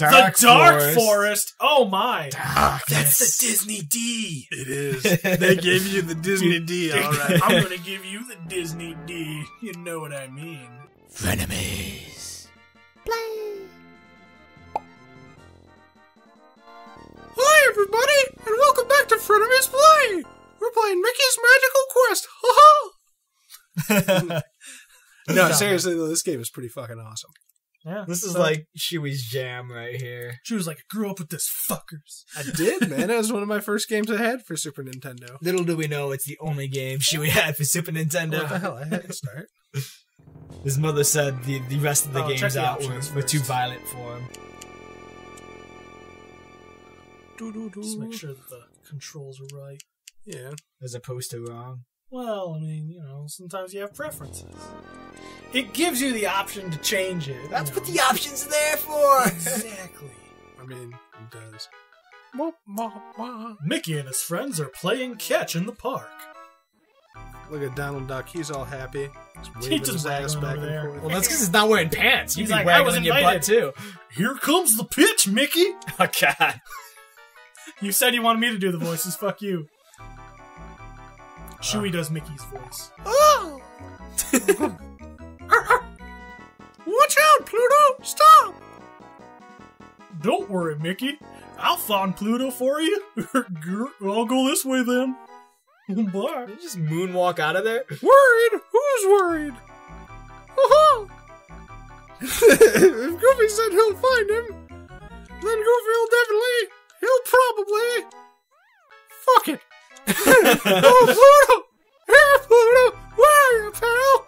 Dark the Dark Forest. Forest. Oh my. Darkness. That's the Disney D. It is. They gave you the Disney D, all right. I'm gonna give you the Disney D. You know what I mean. Frenemies. Play. Hi, everybody, and welcome back to Frenemies Play. We're playing Mickey's Magical Quest. Ha ha. no, seriously, though, this game is pretty fucking awesome. Yeah. This is So, like Chewy's jam right here. she was like, I grew up with this fuckers. I did, man. It was one of my first games I had for Super Nintendo. Little do we know it's the only game Chewy had for Super Nintendo. What the Nintendo. hell? I had to start. His mother said the, the rest of the Oh, check games the out were, were too violent for him. Just make sure that the controls are right. Yeah. As opposed to wrong. Well, I mean, you know, sometimes you have preferences. It gives you the option to change it. That's you what the option's there for! Exactly. I mean, it does. Wah, wah, wah. Mickey and his friends are playing catch in the park. Look at Donald Duck. He's all happy. He's He waving just his ass back over and there. forth. well, that's because he's not wearing pants. You'd He's be like, I was waggling your butt invited. too. Here comes the pitch, Mickey. Oh, God. You said you wanted me to do the voices. Fuck you. Chewie uh. does Mickey's voice. Oh! Watch out, Pluto! Stop! Don't worry, Mickey. I'll find Pluto for you. I'll go this way then. Bye. You just moonwalk out of there? Worried? Who's worried? Oh if Goofy said he'll find him, then Goofy will definitely, he'll probably. Fuck it. Oh, Pluto! Hey, Pluto! Where are you, pal?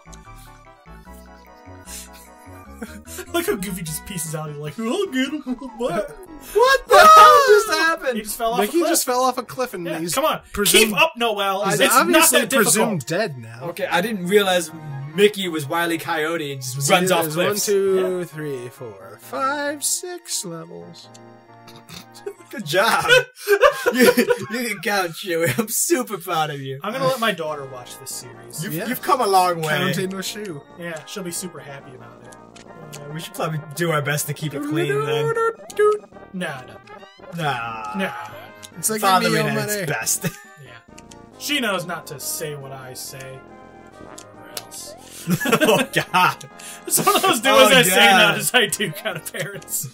Like how Goofy just pieces out. He's like, I'll get him. Bye. What the What hell just He happened? just fell off Mickey a cliff. just fell off a cliff and Yeah, he's come on. presumed- Keep up, Noel. He's it's not obviously that difficult. presumed dead now. Okay, I didn't realize Mickey was Wile E. Coyote and just runs off There's cliffs. One, two, three, four, five, six levels. Good job. you, you can count, Chewie. I'm super proud of you. I'm gonna let my daughter watch this series. You've, Yeah. you've come a long way. Counting with shoe. Yeah, she'll be super happy about it. Uh, we should probably do our best to keep it clean then. Nah, no, Nah. nah. It's like Fathering Neo at money. its best. Yeah. She knows not to say what I say. Or else. oh, God. It's one of those do Oh, as I say, God. not as I do kind of parents.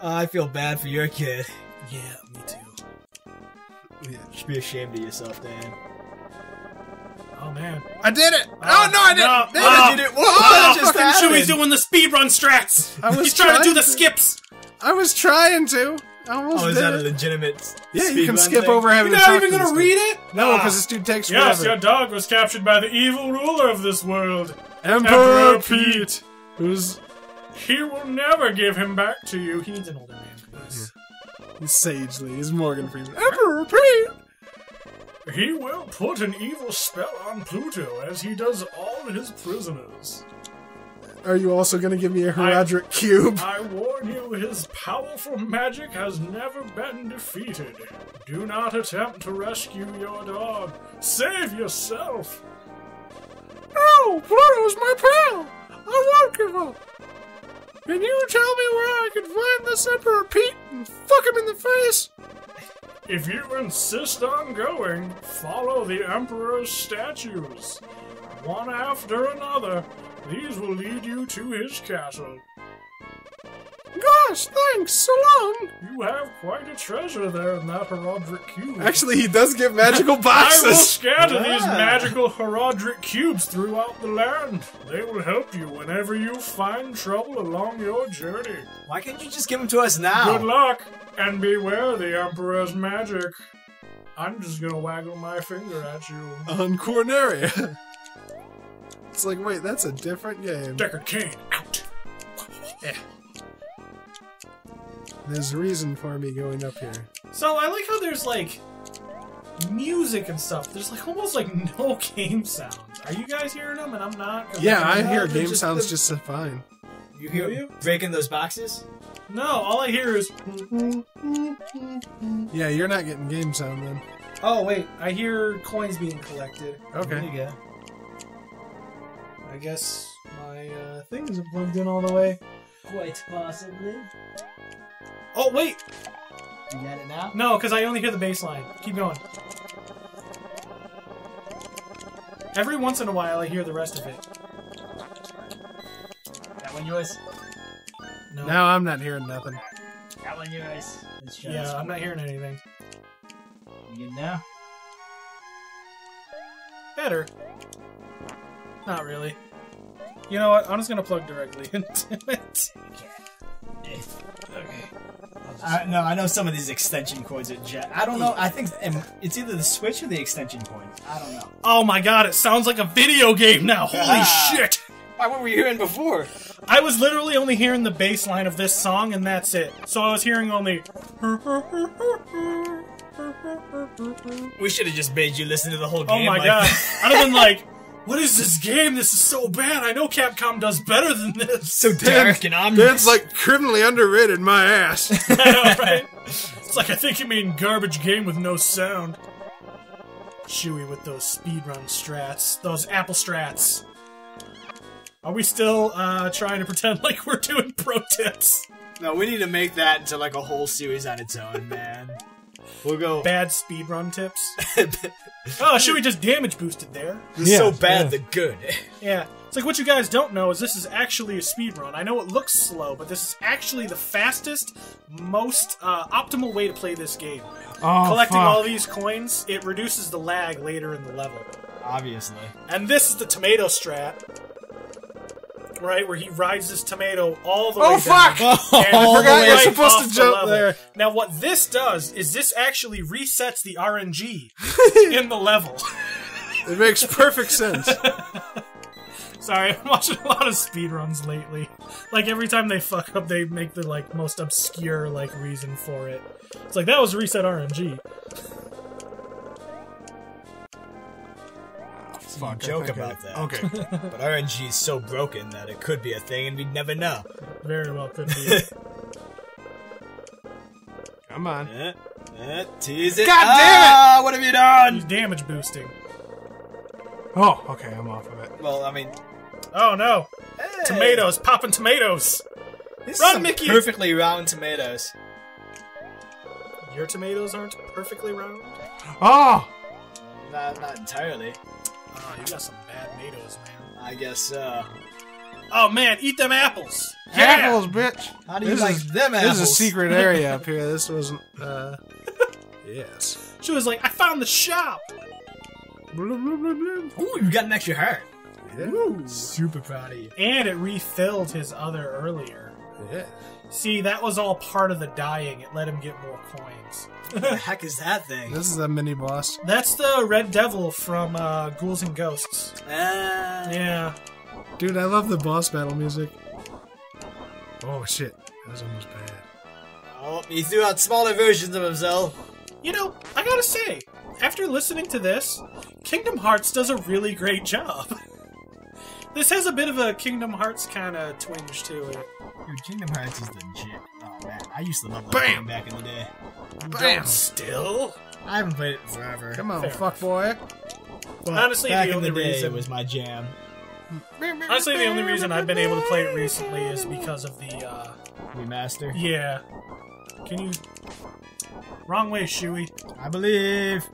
Uh, I feel bad for your kid. Yeah, me too. Yeah. You should be ashamed of yourself, Dan. Oh man. I did it! Oh, Oh, no, I didn't! no. Damn it. Ah. Did it? What ah. just fucking happened? Chewie's doing the speedrun strats! I was He's trying to do the skips! I was trying to. I almost Oh, is did that a legitimate Yeah, you can skip thing? over having You're not even gonna this read it? No, Ah. because this dude takes forever. Yes, your dog was captured by the evil ruler of this world. Emperor, Emperor Pete, who's He will never give him back to you. He needs an older man for this. he's sagely, he's Morgan Freeman. Emperor Pete. He will put an evil spell on Pluto as he does all his prisoners. Are you also gonna give me a Horadric cube? I warn you, his powerful magic has never been defeated. Do not attempt to rescue your dog. Save yourself. No, Pluto's my pal. I won't give up. Can you tell me where I can find this Emperor Pete and fuck him in the face? If you insist on going, follow the Emperor's statues. One after another, these will lead you to his castle. Gosh, thanks. So long. You have quite a treasure there in that Horadric cube. Actually, he does give magical boxes! I will boxes. scatter these magical Horadric cubes throughout the land. They will help you whenever you find trouble along your journey. Why can't you just give them to us now? Good luck, and beware the Emperor's magic. I'm just gonna waggle my finger at you. On Corneria. It's like, wait, that's a different game. Deckard Cain, out. There's a reason for me going up here. So I like how there's like music and stuff. There's like almost like no game sounds. Are you guys hearing them? And I'm not. Yeah, I hear not. game just sounds the- just fine. You hear you breaking those boxes? No, all I hear is. Yeah, you're not getting game sound then. Oh wait, I hear coins being collected. Okay. There you go. I guess my uh, thing isn't plugged in all the way. Quite possibly. Oh wait, You got it now? no, because I only hear the bass line. Keep going. Every once in a while, I hear the rest of it. That one yours? No. Now I'm not hearing nothing. That one yours? Let's try this Yeah, I'm not hearing anything. You good now? Better. Not really. You know what? I'm just gonna plug directly into it. Okay. Eh, okay. I, no, I know some of these extension cords are jet. I don't know. I think it's either the switch or the extension cord. I don't know. Oh my god, it sounds like a video game now. Holy Ah. shit! Why, what were you hearing before? I was literally only hearing the bass line of this song, and that's it. So I was hearing only. We should have just made you listen to the whole game. Oh my like god. I'd have been like, what is this game? This is so bad. I know Capcom does better than this. so dark and ominous. That's like criminally underrated my ass. I know, right? It's like, I think you mean garbage game with no sound. Chewy with those speedrun strats. Those Apple strats. Are we still uh, trying to pretend like we're doing pro tips? No, we need to make that into like a whole series on its own, man. We'll go. Bad speedrun tips? Oh, should we just damage boosted there. It's so bad, yeah. the good. Yeah. It's like what you guys don't know is this is actually a speed run. I know it looks slow, but this is actually the fastest, most uh, optimal way to play this game. Oh, Collecting fuck. all these coins, it reduces the lag later in the level. Obviously. And this is the tomato strat. Right, where he rides this tomato all the Oh, way fuck! down. and I forgot you're supposed to the jump level. there. Now, what this does is this actually resets the RNG in the level. It makes perfect sense. Sorry, I'm watching a lot of speedruns lately. Like every time they fuck up, they make the like most obscure like reason for it. It's like that was reset RNG. Fuck, joke about that. Okay. But RNG is so broken that it could be a thing and we'd never know. Very well could be. Come on. Eh, eh, tease it. God damn it! Ah, what have you done? He's damage boosting. Oh, okay, I'm off of it. Well, I mean, Oh no! hey, Tomatoes, popping tomatoes. This Run, some Mickey! Perfectly round tomatoes. Your tomatoes aren't perfectly round. Oh! Not, not entirely. Oh, you got some bad tomatoes, man. I guess. uh... Oh man, eat them apples. Yeah! Apples, bitch! How do you This like is- them This is a secret area up here. This wasn't, uh. Yes. She was like, I found the shop. Ooh, you got an extra heart. Yeah. Super proud of you. And it refilled his other earlier. Yeah. See, that was all part of the dying. It let him get more coins. What the heck is that thing? This is a mini boss. That's the Red Devil from uh, Ghouls and Ghosts. Ah. Yeah. Dude, I love the boss battle music. Oh shit. That was almost bad. Oh, he threw out smaller versions of himself. You know, I gotta say, after listening to this, Kingdom Hearts does a really great job. this has a bit of a Kingdom Hearts kind of twinge to it. Dude, Kingdom Hearts is legit. Oh man, I used to love that Bam! game back in the day. Bam! Still? I haven't played it forever. Come on, Fair fuck boy. But Honestly, back the in the only day, reason- it was my jam. Honestly, the only reason I've been able to play it recently is because of the, uh, Remaster. yeah. Can you. Wrong way, Shooie. I believe.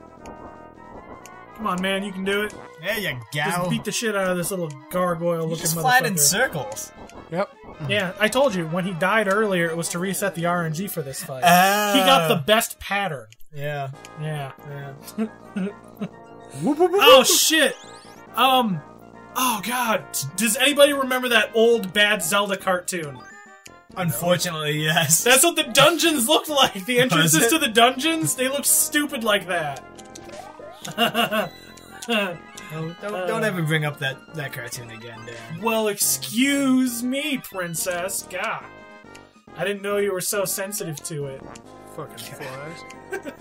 Come on, man, you can do it. There you Just beat the shit out of this little gargoyle You're looking just flying in circles. Yep. Yeah, I told you, when he died earlier, it was to reset the RNG for this fight. Ah. he got the best pattern. Yeah. Yeah. Yeah. Whoop, whoop, whoop, Oh shit. Um. Oh god. Does anybody remember that old bad Zelda cartoon? Unfortunately, yes. That's what the dungeons looked like. The entrances to the dungeons, they look stupid like that. Don't, don't, ever bring up that, that cartoon again, Dan. well, excuse me, princess. God. I didn't know you were so sensitive to it. Fucking flies.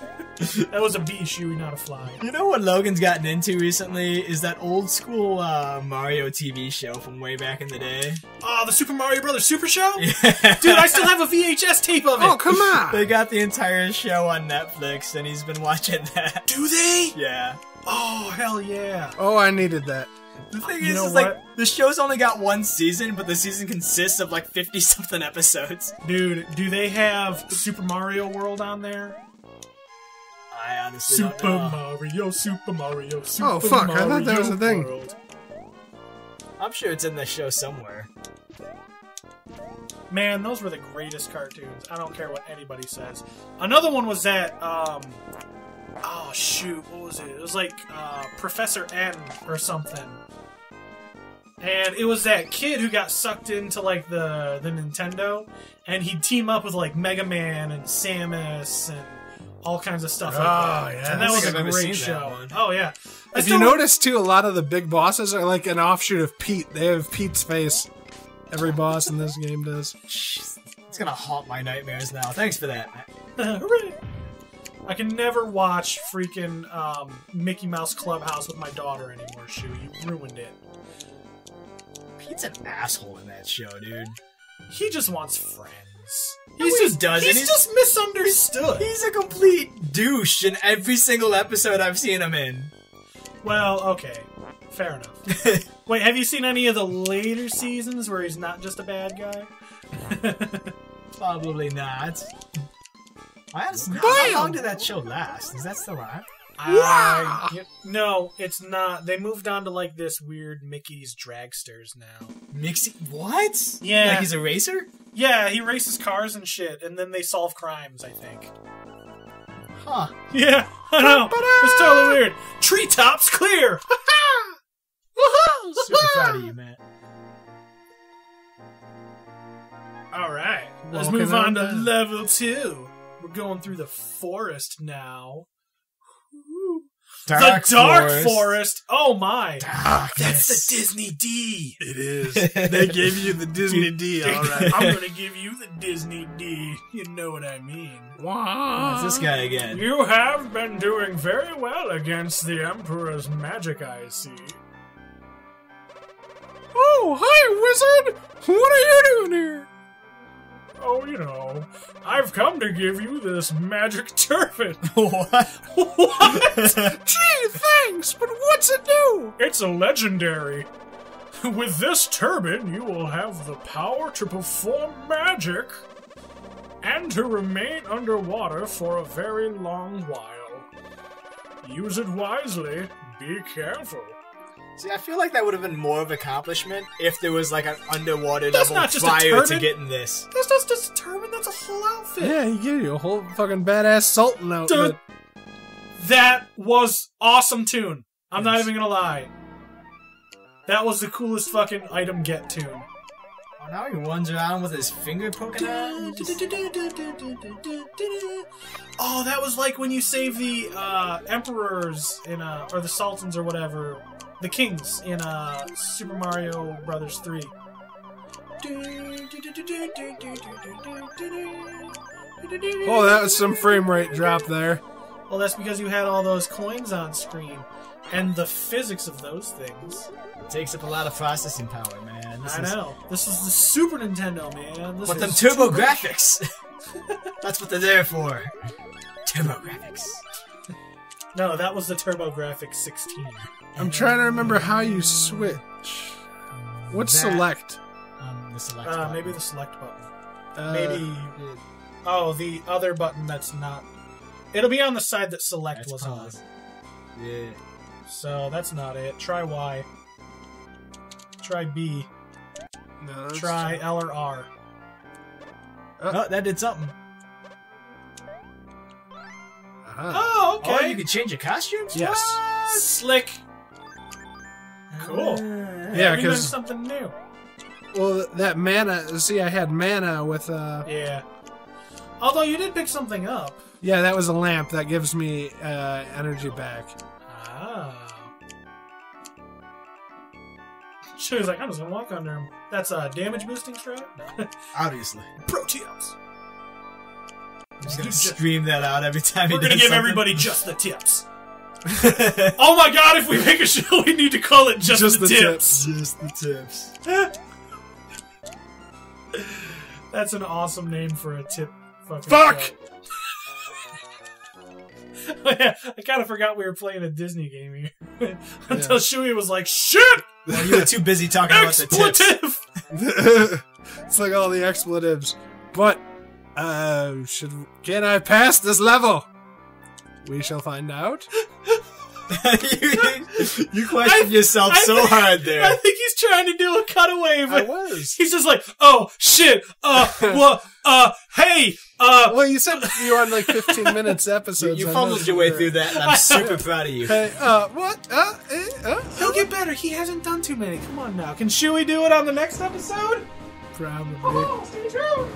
That was a bee, Shooie, not a fly. You know what Logan's gotten into recently is that old school uh, Mario TV show from way back in the day. Oh, the Super Mario Brothers Super Show? Yeah. Dude, I still have a VHS tape of it. Oh, come on! They got the entire show on Netflix, and he's been watching that. Do they? Yeah. Oh, hell yeah. Oh, I needed that. The thing You is, is like the show's only got one season, but the season consists of like fifty something episodes. Dude, do they have Super Mario World on there? I honestly Super don't know. Mario, Super Mario, Super Oh, fuck, I thought that was a thing. World. I'm sure it's in the show somewhere. Man, those were the greatest cartoons. I don't care what anybody says. Another one was that, um, oh shoot, what was it? It was like uh, Professor N or something. And it was that kid who got sucked into like the the Nintendo, and he'd team up with like Mega Man and Samus and all kinds of stuff like Oh, that. yeah, and that think was I've a great show. Oh yeah. I If you still- notice too, a lot of the big bosses are like an offshoot of Pete. They have Pete's face. Every boss in this game does. It's gonna haunt my nightmares now. Thanks for that. Hooray! I can never watch freaking um, Mickey Mouse Clubhouse with my daughter anymore. Shu, you ruined it. Pete's an asshole in that show, dude. He just wants friends. He's just does, He's, he's- just misunderstood. He's a complete douche in every single episode I've seen him in. well, okay, fair enough. Wait, have you seen any of the later seasons where he's not just a bad guy? Probably not. I honestly, how long did that show last? Is that still on? I, y- no, it's not. They moved on to like this weird Mickey's dragsters now. Mixie? What? Yeah. Like he's a racer? Yeah, he races cars and shit, and then they solve crimes. I think. Huh. Yeah, I know. It's totally weird. Treetops clear. Super proud of you, man. All right, let's Walking move on on to down. level two. We're going through the forest now. the dark forest. Oh my! That's the Disney D. It is. they gave you the Disney D, all right. I'm gonna give you the Disney D. You know what I mean. Wow. It's this guy again. You have been doing very well against the Emperor's magic, I see. Oh, hi, wizard! What are you doing here? Oh, you know, I've come to give you this magic turban. what? what? Gee, thanks, but what's it do? It's a legendary. With this turban, you will have the power to perform magic and to remain underwater for a very long while. Use it wisely. Be careful. See, I feel like that would have been more of an accomplishment if there was like an underwater That's level not just a prior to turban. getting this. That's not just a turban, that's a whole outfit. Yeah, he gave you a whole fucking badass Sultan outfit. Dun- That was awesome tune. I'm not even gonna lie. That was the coolest fucking item get tune. Oh, now he runs around with his finger poking out. just- Oh, that was like when you save the uh, emperors in uh, or the sultans or whatever, the kings in uh, Super Mario Brothers three. Oh, that was some frame rate drop there. Well, that's because you had all those coins on screen, and the physics of those things. It takes up a lot of processing power, man. This I is- know. This is the Super Nintendo, man. This But them is turbo graphics. That's what they're there for. Turbo graphics. No, that was the TurboGrafx 16. I'm trying to remember how you switch. What's That- select? Um, the select Uh, maybe the select button. Uh, Maybe. Oh, the other button that's not. It'll be on the side that select That's was pause. on. Yeah. So that's not it. Try Y. Try B. No, that's- Try L or R. Oh, that did something. Uh-huh. Oh, okay. Oh, you can change your costumes? yes. What? Slick. Cool. Yeah, we learned 'cause- something new. Well, that mana. See, I had mana with. uh Yeah. Although you did pick something up. Yeah, that was a lamp that gives me uh energy back. Ah. She was like, I'm just gonna walk under him. That's a damage boosting strat? Obviously. Pro tips. I'm just gonna scream that out every time We're he gonna does give something. everybody just the tips. oh my god, if we make a show, we need to call it just, Just the, the tips. Just the tips. That's an awesome name for a tip fucking Fuck! show. yeah, I kind of forgot we were playing a Disney game here. Until Shooie was like, "Shit, Well, you were too busy talking about the tips. expletive." it's like all the expletives. But uh, should can I pass this level? We shall find out. You, you question yourself I so think- hard there. I think he's trying to do a cutaway, I but was. he's just like, "Oh shit, uh, what, uh, hey, uh." Well, you said you were on like 15 minutes You, episodes. you I fumbled know your way through that, and I'm super proud of you. Hey, uh, what? Uh, eh, uh, He'll get better. He hasn't done too many. Come on now. Can Shooie do it on the next episode? probably. Oh, stay tuned.